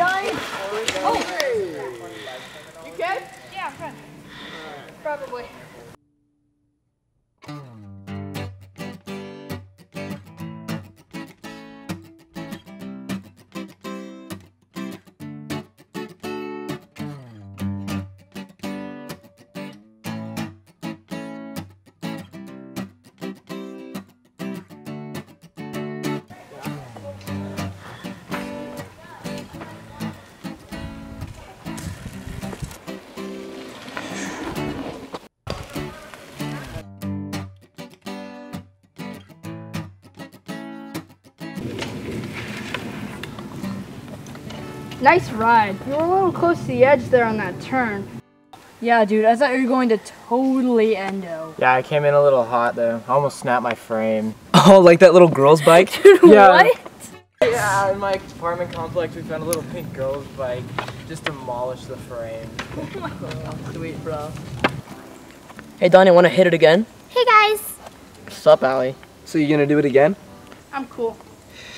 Johnny? Oh! You good? Yeah, fine. Probably. Nice ride. You were a little close to the edge there on that turn. Yeah, dude, I thought you were going to totally endo. Yeah, I came in a little hot though. I almost snapped my frame. Oh, like that little girl's bike? Yeah. What? Yeah, in my apartment complex we found a little pink girl's bike. Just demolished the frame. Oh Sweet, bro. Hey, Donnie, want to hit it again? Hey guys! What's up, Allie? So you gonna do it again? I'm cool.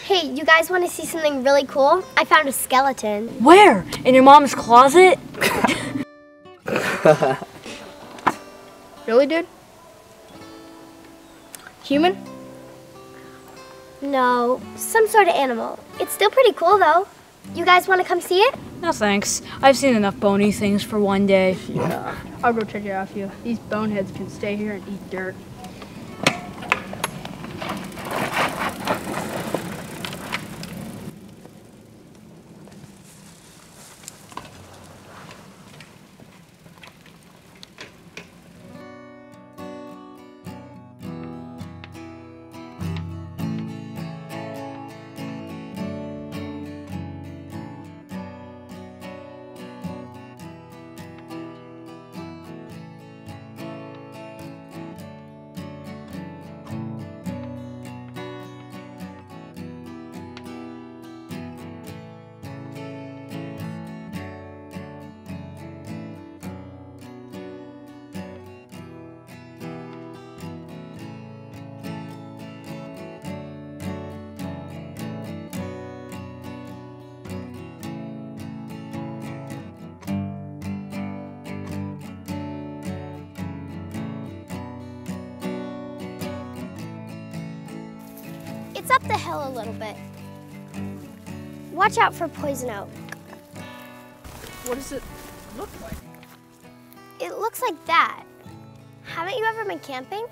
Hey, you guys want to see something really cool? I found a skeleton. Where? In your mom's closet? Really, dude? Human? No, some sort of animal. It's still pretty cool though. You guys want to come see it? No thanks. I've seen enough bony things for one day. Yeah. I'll go check it out for you. These boneheads can stay here and eat dirt. It's up the hill a little bit. Watch out for poison oak. What does it look like? It looks like that. Haven't you ever been camping?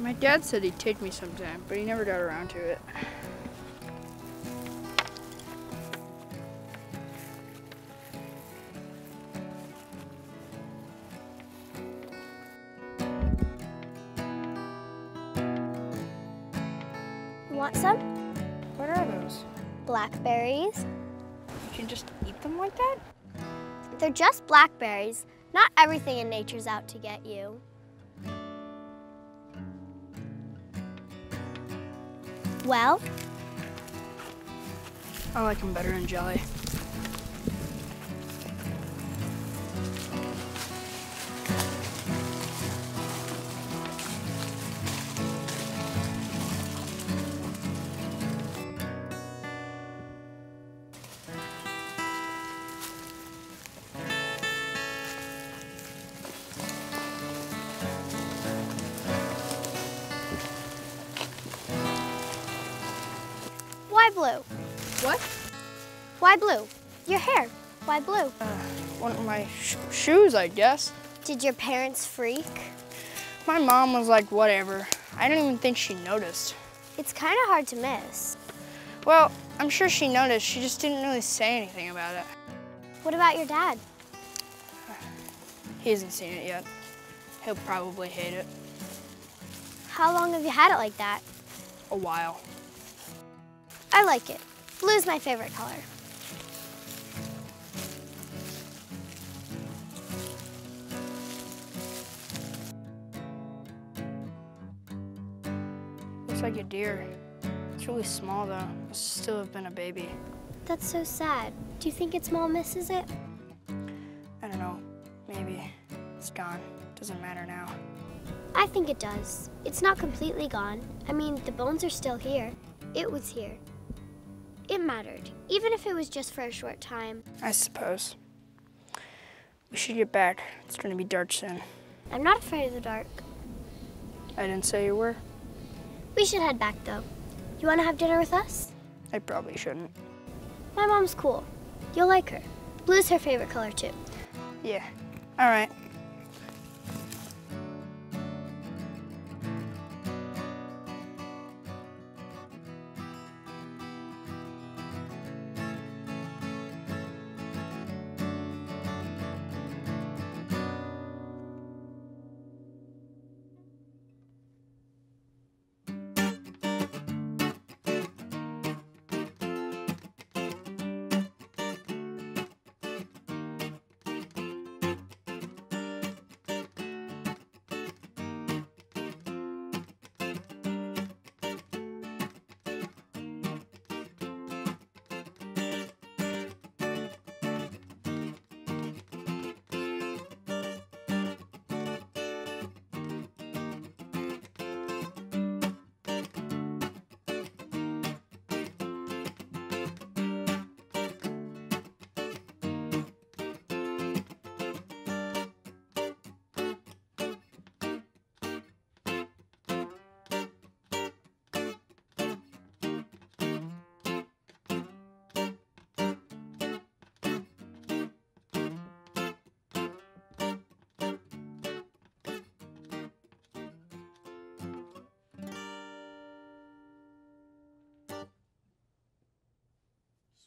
My dad said he'd take me sometime, but he never got around to it. Want some? What are those? Blackberries. You can just eat them like that? They're just blackberries. Not everything in nature's out to get you. Well, I like them better in jelly. Blue? What? Why blue? Your hair. Why blue? Uh, one of my sh- shoes, I guess. Did your parents freak? My mom was like, whatever. I don't even think she noticed. It's kind of hard to miss. Well, I'm sure she noticed. She just didn't really say anything about it. What about your dad? He hasn't seen it yet. He'll probably hate it. How long have you had it like that? A while. I like it. Blue's my favorite color. Looks like a deer. It's really small though. Must still have been a baby. That's so sad. Do you think its mom misses it? I don't know. Maybe. It's gone. Doesn't matter now. I think it does. It's not completely gone. I mean, the bones are still here. It was here. It mattered, even if it was just for a short time. I suppose. We should get back. It's going to be dark soon. I'm not afraid of the dark. I didn't say you were. We should head back though. You want to have dinner with us? I probably shouldn't. My mom's cool. You'll like her. Blue's her favorite color too. Yeah. All right.